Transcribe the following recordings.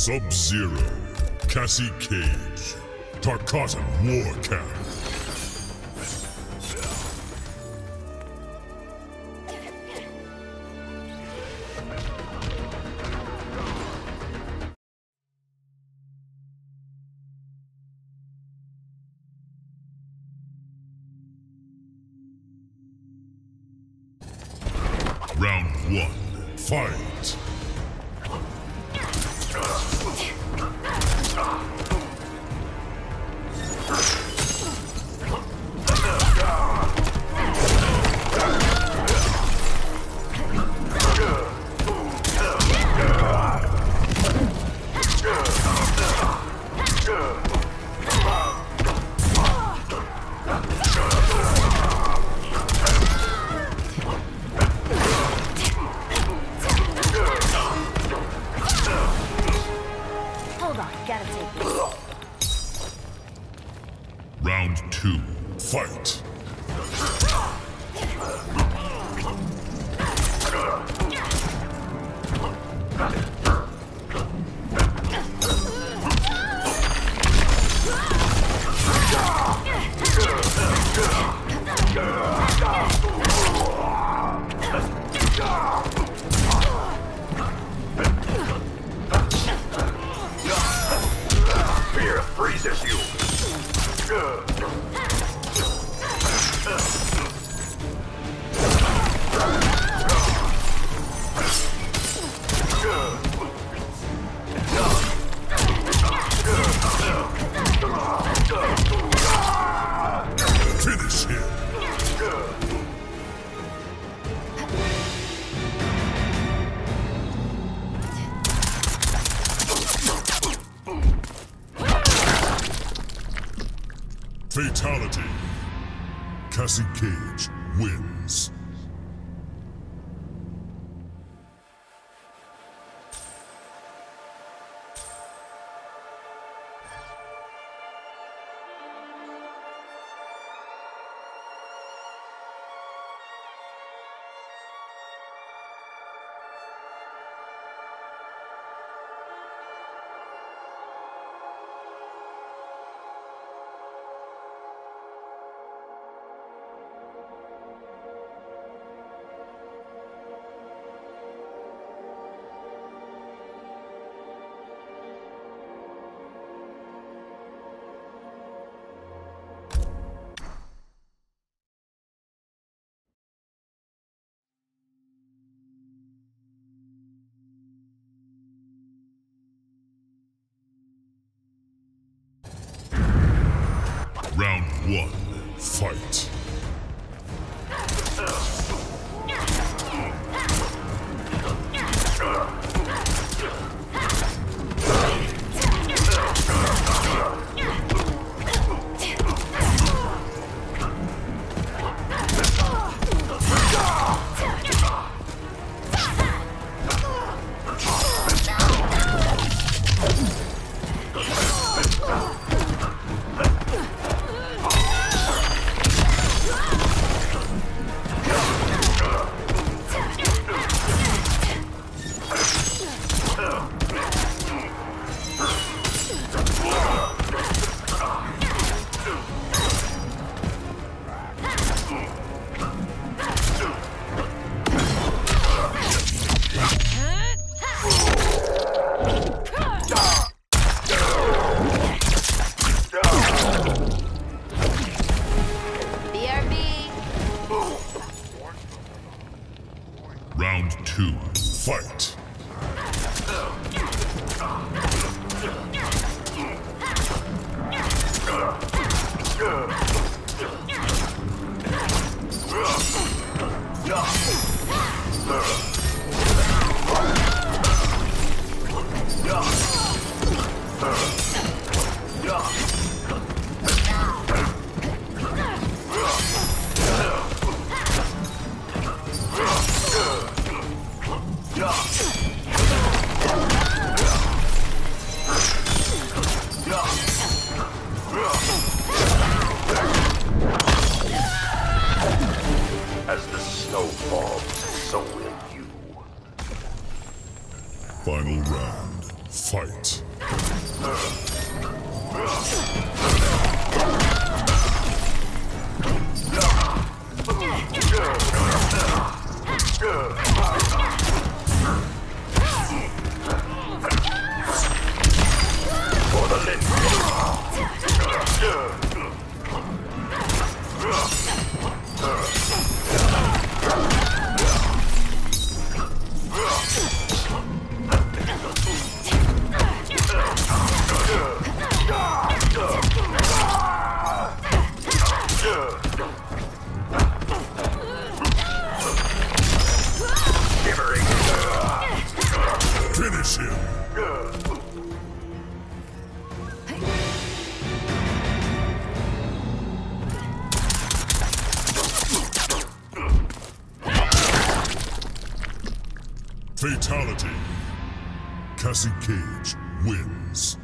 Sub-Zero, Cassie Cage, Tarkatan Warcamp. Fight! Fear Fatality. Cassie Cage wins. Round one, fight. As Final round. Fight. For the Fatality. Cassie Cage wins.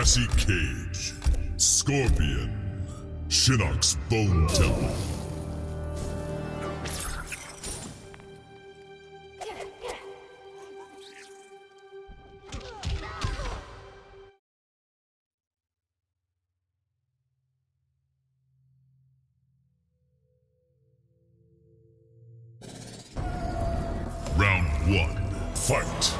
Cassie Cage, Scorpion, Shinnok's Bone Temple. Round one, fight.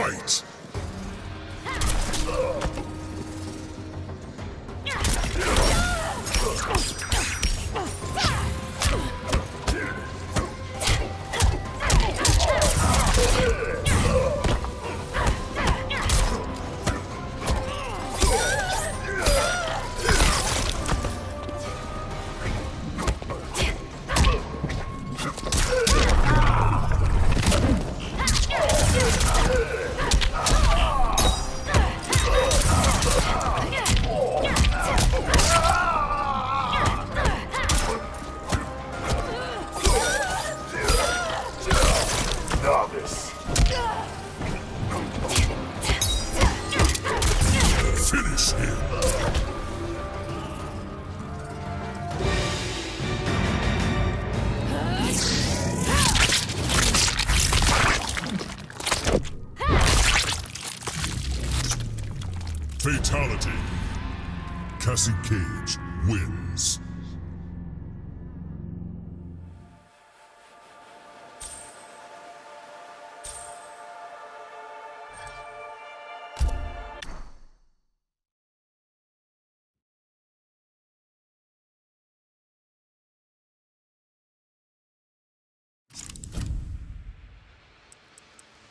Fight. Fatality. Cassie Cage wins.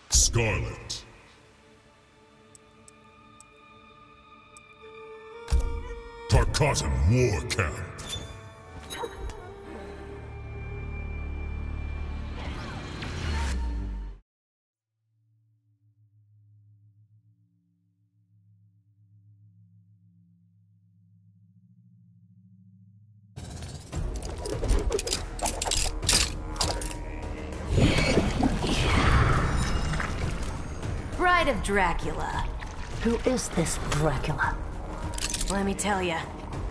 Skarlet. Tarkatan War Camp. Bride of Dracula. Who is this Dracula? Let me tell ya.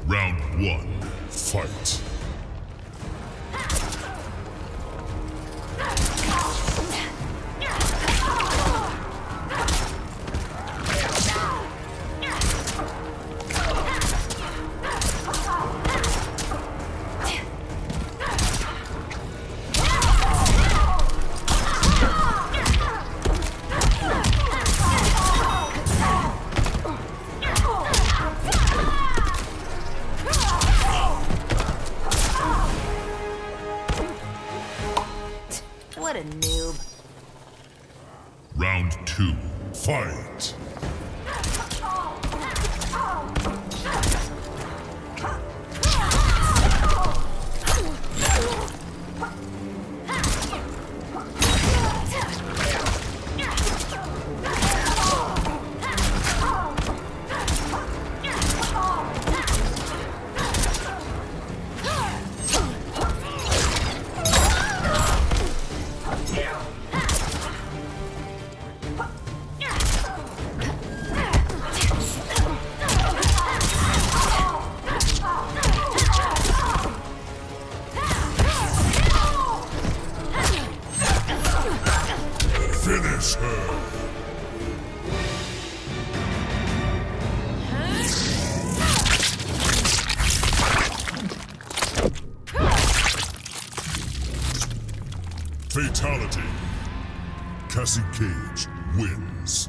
Round one, Fight. What a noob. Round two. Fight. Fatality. Cassie Cage wins.